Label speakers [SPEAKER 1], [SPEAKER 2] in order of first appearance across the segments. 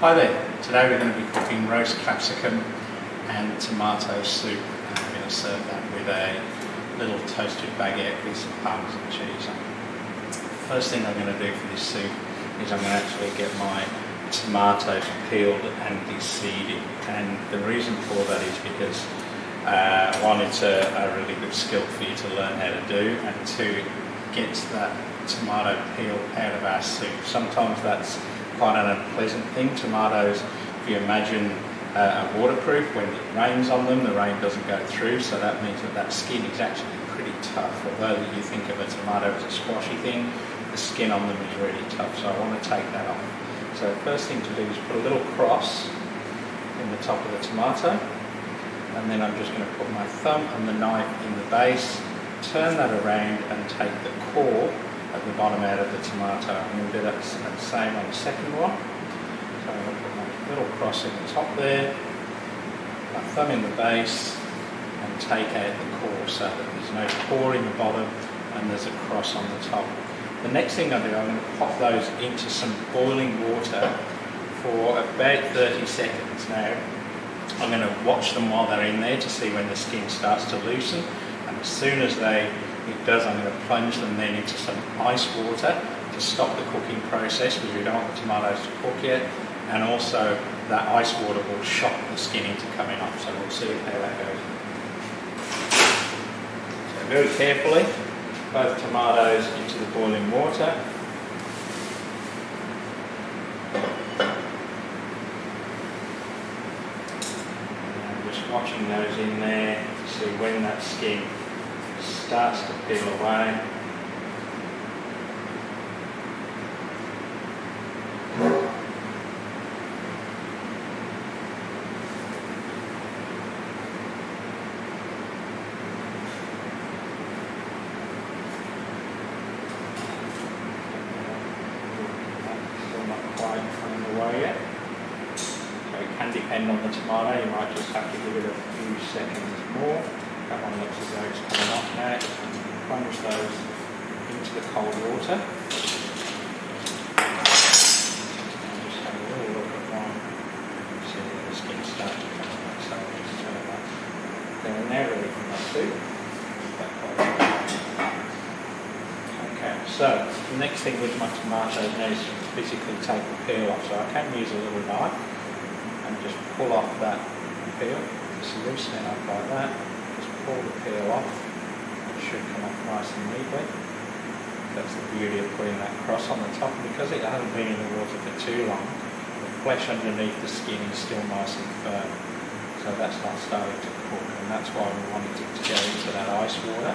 [SPEAKER 1] Hi there, today we're going to be cooking roast capsicum and tomato soup and I'm going to serve that with a little toasted baguette with some parmesan cheese on. First thing I'm going to do for this soup is I'm going to actually get my tomatoes peeled and de-seeded and the reason for that is because uh, one, it's a, a really good skill for you to learn how to do and two, it gets that tomato peel out of our soup. Sometimes that's quite an unpleasant thing. Tomatoes, if you imagine uh, are waterproof, when it rains on them, the rain doesn't go through, so that means that that skin is actually pretty tough. Although you think of a tomato as a squashy thing, the skin on them is really tough, so I want to take that off. So first thing to do is put a little cross in the top of the tomato, and then I'm just going to put my thumb and the knife in the base, turn that around and take the core at the bottom out of the tomato. I'm going to do that same on the second one. So I'm going to put my little cross in the top there, my thumb in the base, and take out the core so that there's no core in the bottom and there's a cross on the top. The next thing I do, I'm going to pop those into some boiling water for about 30 seconds. Now, I'm going to watch them while they're in there to see when the skin starts to loosen. And as soon as they it does, I'm going to plunge them then into some ice water to stop the cooking process because we don't want the tomatoes to cook yet. And also that ice water will shock the skin into coming off. So we'll see how that goes. So very carefully, both tomatoes into the boiling water. Just watching those in there to see when that skin starts to peel away. Depend on the tomato, you might just have to give it a few seconds more. Looks as though coming off now. Plunge those into the cold water. And just have a little look at one. See where the skin starts to come off. So I'll just turn that. They're now ready for my soup. Okay, so the next thing with my tomatoes now is physically take the peel off. So I can use a little knife and just pull off that peel. Just loosen it up like that pull the peel off. It should come off nice and neatly. That's the beauty of putting that cross on the top. Because it hasn't been in the water for too long, the flesh underneath the skin is still nice and firm. So that's not starting to cook. And that's why we wanted it to go into that ice water.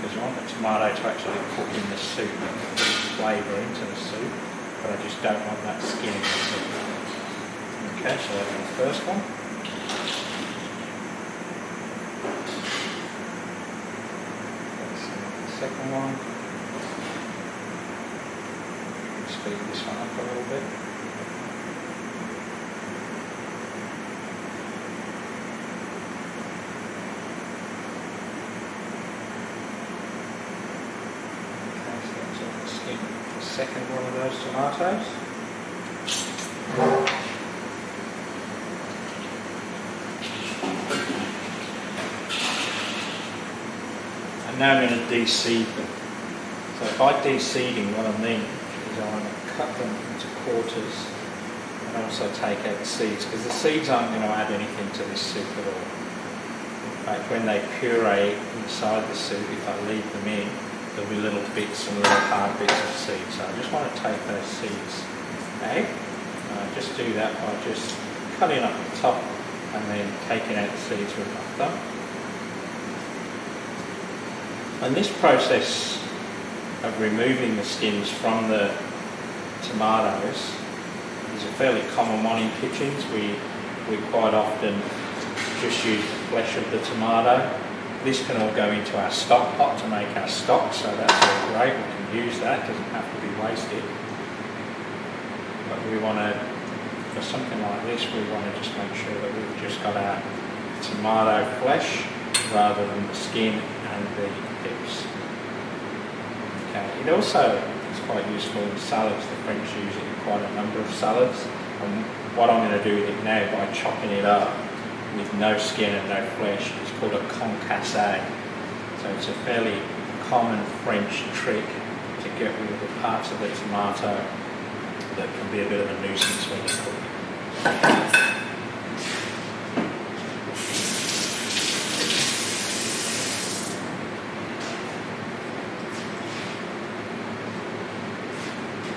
[SPEAKER 1] Because we want the tomato to actually cook in the soup and put flavour into the soup. But I just don't want that skin in the soup. Okay, so that's the first one. One. Speed this one up a little bit. Okay, so that's the skin. The second one of those tomatoes. And now I'm going to de-seed them. So by de-seeding, what I mean is I want to cut them into quarters and also take out the seeds, because the seeds aren't going to add anything to this soup at all. Fact, when they puree inside the soup, if I leave them in, there'll be little bits and little hard bits of seeds. So I just want to take those seeds. And I just do that by just cutting up the top and then taking out the seeds with my thumb. And this process of removing the skins from the tomatoes is a fairly common one in kitchens. We, we quite often just use the flesh of the tomato. This can all go into our stock pot to make our stock, so that's all great. We can use that, it doesn't have to be wasted. But we want to, for something like this, we want to just make sure that we've just got our tomato flesh rather than the skin and the Okay. It also is quite useful in salads. The French use it in quite a number of salads. And what I'm going to do with it now by chopping it up with no skin and no flesh is called a concasse. So it's a fairly common French trick to get rid of the parts of the tomato that can be a bit of a nuisance when you cook.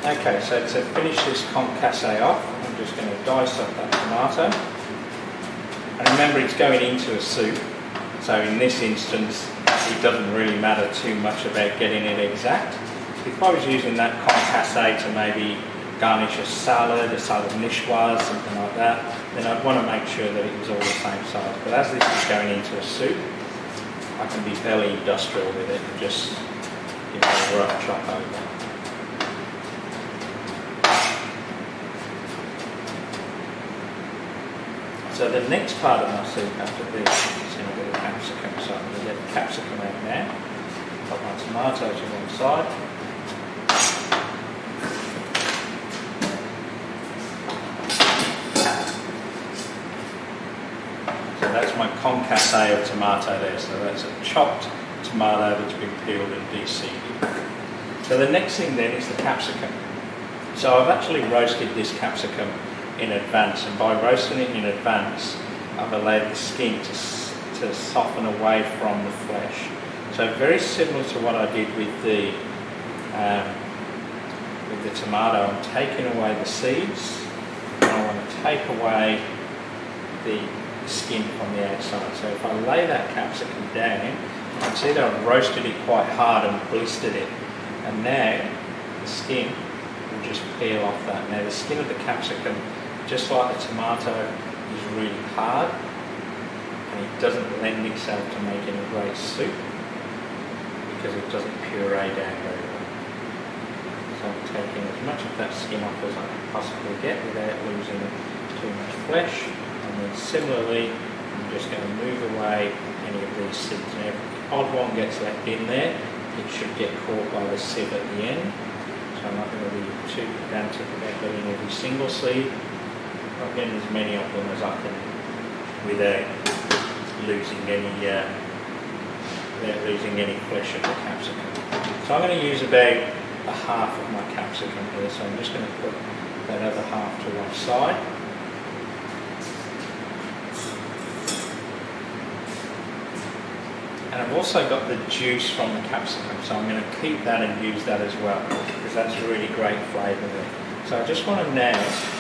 [SPEAKER 1] Okay, so to finish this concasse off, I'm just going to dice up that tomato. And remember, it's going into a soup, so in this instance, it doesn't really matter too much about getting it exact. If I was using that concasse to maybe garnish a salad, a salad niçoise, something like that, then I'd want to make sure that it was all the same size. But as this is going into a soup, I can be fairly industrial with it and just give it a rough chop over. So the next part of my soup after this is going to be the capsicum. So I'm going to get the capsicum out now. Put my tomato to one side. So that's my concasse of tomato there. So that's a chopped tomato that's been peeled and de-seeded. So the next thing then is the capsicum. So I've actually roasted this capsicum in advance, and by roasting it in advance, I've allowed the skin to, to soften away from the flesh. So very similar to what I did with the um, with the tomato, I'm taking away the seeds, and I want to take away the skin from the outside. So if I lay that capsicum down, you can see that I've roasted it quite hard and blistered it. And now the skin will just peel off that. Now the skin of the capsicum just like the tomato is really hard and it doesn't lend itself to making a great soup because it doesn't puree down very well. So I'm taking as much of that skin off as I can possibly get without losing too much flesh and then similarly I'm just going to move away any of these seeds. Now if the odd one gets left in there it should get caught by the sieve at the end so I'm not going to be too pedantic about getting every single seed I'll get as many of them as I can without losing any uh, without losing any flesh of the capsicum. So I'm going to use about a half of my capsicum here, so I'm just going to put that other half to one side. And I've also got the juice from the capsicum, so I'm going to keep that and use that as well, because that's really great flavour there. So I just want to now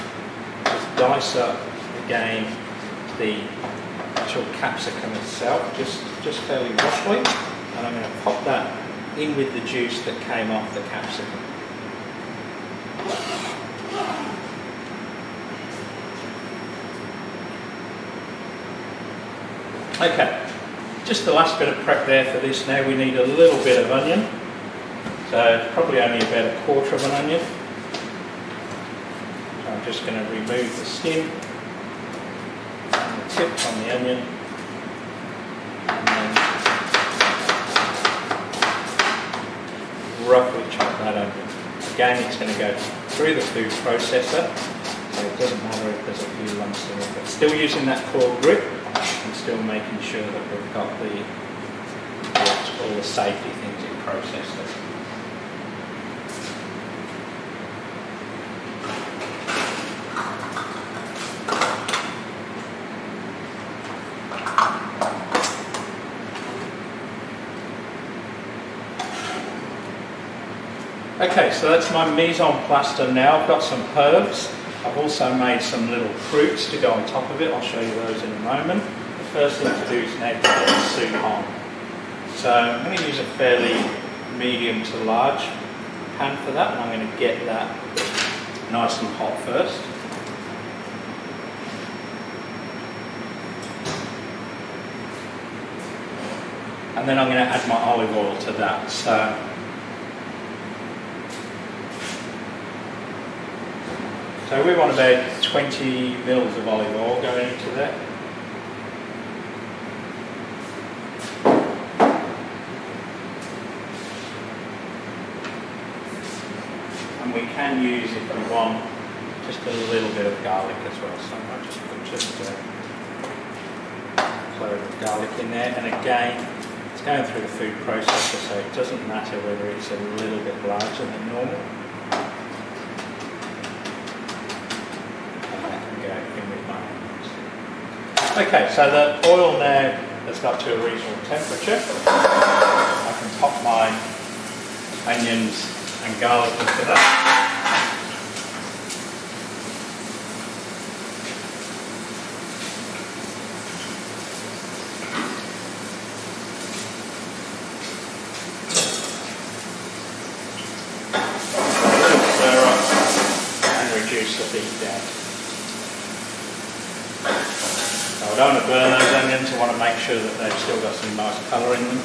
[SPEAKER 1] dice up again the actual capsicum itself, just, just fairly roughly, and I'm going to pop that in with the juice that came off the capsicum. Okay, just the last bit of prep there for this now, we need a little bit of onion. So probably only about a quarter of an onion just going to remove the skin and the tip on the onion. And then roughly chop that onion. Again, it's going to go through the food processor, so it doesn't matter if there's a few lumps in it. But still using that claw grip and still making sure that we've got the all the safety things in process. Okay, so that's my mise en place now. I've got some herbs. I've also made some little croûtes to go on top of it. I'll show you those in a moment. The first thing to do is now to the soup. So I'm going to use a fairly medium to large pan for that and I'm going to get that nice and hot first. And then I'm going to add my olive oil to that. So So we want about 20 mils of olive oil going into that. And we can use, if we want, just a little bit of garlic as well. So I just put just uh, a clove of garlic in there. And again, it's going through the food processor, so it doesn't matter whether it's a little bit larger than normal. And that can go in with my onions. Okay, so the oil now has got to a reasonable temperature. I can pop my onions and garlic into that. reduce the heat down. I don't want to burn those onions, I want to make sure that they've still got some nice colour in them.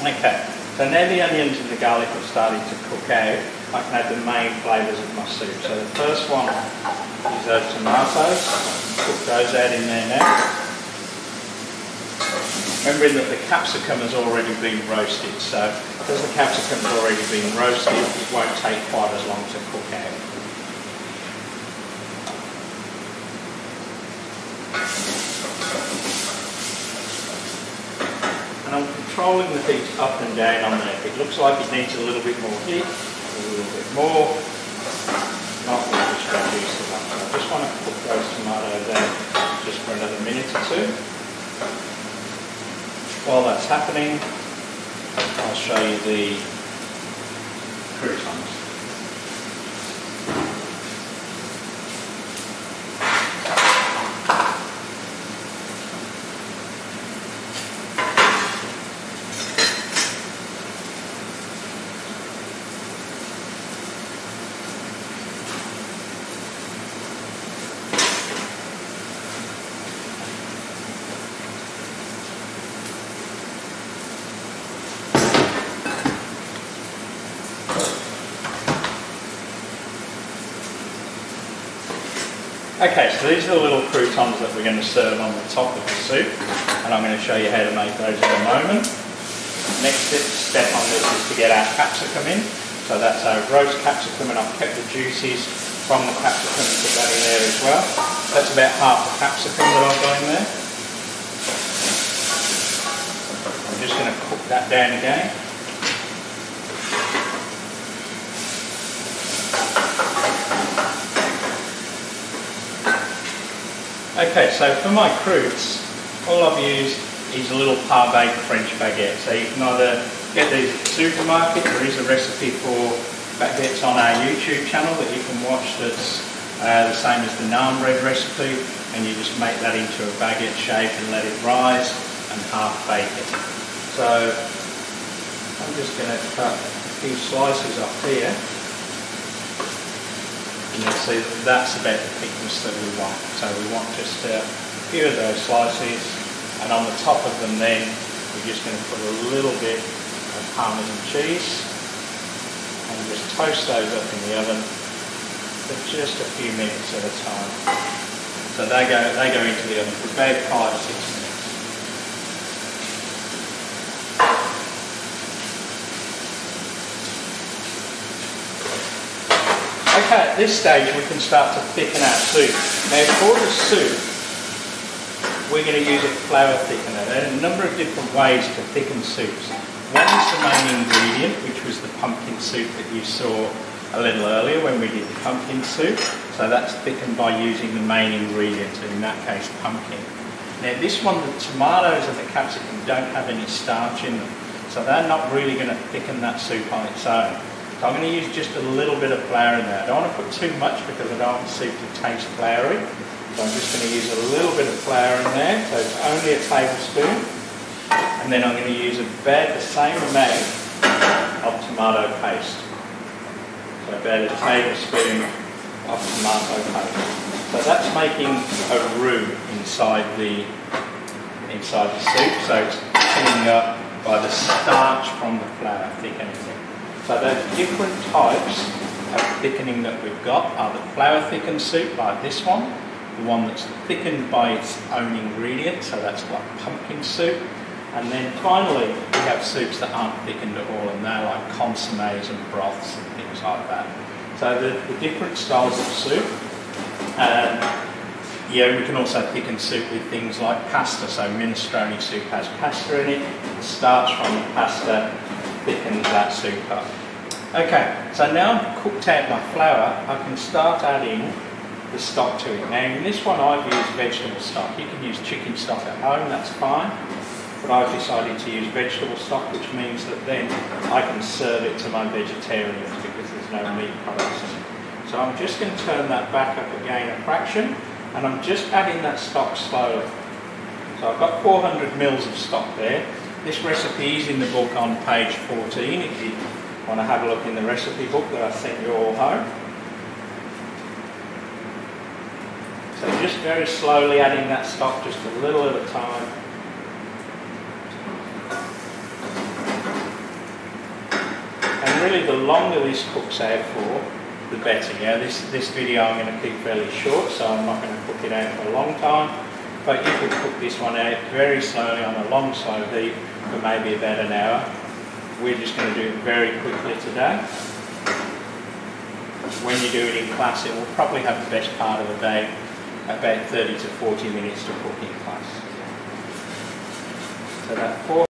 [SPEAKER 1] Okay, so now the onions and the garlic are starting to cook out, I can add the main flavours of my soup. So the first one is those tomatoes, cook those out in there now. Remembering that the capsicum has already been roasted, so because the capsicum has already been roasted, it won't take quite as long to cook out. And I'm controlling the heat up and down on there. It looks like it needs a little bit more heat, a little bit more, not going to So I just want to cook those tomatoes there just for another minute or two. While that's happening, I'll show you the croutons. Okay, so these are the little croutons that we're going to serve on the top of the soup, and I'm going to show you how to make those in a moment. Next step on this is to get our capsicum in. So that's our roast capsicum, and I've kept the juices from the capsicum and put that in there as well. That's about half the capsicum that I've got in there. I'm just going to cook that down again. Okay, so for my croûtes, all I've used is a little par-baked French baguette. So you can either get these at the supermarket, there is a recipe for baguettes on our YouTube channel that you can watch that's uh, the same as the naan bread recipe, and you just make that into a baguette shape and let it rise and half bake it. So I'm just going to cut a few slices off here. And you'll see that that's about the thickness that we want. So we want just a few of those slices and on the top of them then we're just going to put a little bit of parmesan cheese and just toast those up in the oven for just a few minutes at a time. So they go, they go into the oven for about five, six minutes. Okay, at this stage we can start to thicken our soup. Now for the soup, we're going to use a flour thickener. There are a number of different ways to thicken soups. One is the main ingredient, which was the pumpkin soup that you saw a little earlier when we did the pumpkin soup. So that's thickened by using the main ingredient, in that case pumpkin. Now this one, the tomatoes and the capsicum don't have any starch in them. So they're not really going to thicken that soup on its own. So I'm going to use just a little bit of flour in there. I don't want to put too much because I don't want the soup to taste floury. So I'm just going to use a little bit of flour in there. So it's only a tablespoon. And then I'm going to use about the same amount of tomato paste. So about a tablespoon of tomato paste. So that's making a roux inside the inside the soup. So it's thickening up by the starch from the flour. So those different types of thickening that we've got are the flour thickened soup like this one, the one that's thickened by its own ingredient, so that's like pumpkin soup. And then finally, we have soups that aren't thickened at all, and they're like consommes and broths and things like that. So the, the different styles of soup. Um, yeah, we can also thicken soup with things like pasta. So minestrone soup has pasta in it. The starch from the pasta thickens that soup up. Okay, so now I've cooked out my flour, I can start adding the stock to it. Now in this one I've used vegetable stock. You can use chicken stock at home, that's fine. But I've decided to use vegetable stock, which means that then I can serve it to my vegetarians because there's no meat products in it. So I'm just going to turn that back up again a fraction, and I'm just adding that stock slowly. So I've got 400 mils of stock there. This recipe is in the book on page 14 if you want to have a look in the recipe book that I sent you all home. So just very slowly adding that stock just a little at a time. And really the longer this cooks out for, the better. Yeah, this, this video I'm going to keep fairly short, so I'm not going to cook it out for a long time. But you could cook this one out very slowly on a long slow heat for maybe about an hour. We're just going to do it very quickly today. When you do it in class, it will probably have the best part of the day, about 30 to 40 minutes to cook in class. So that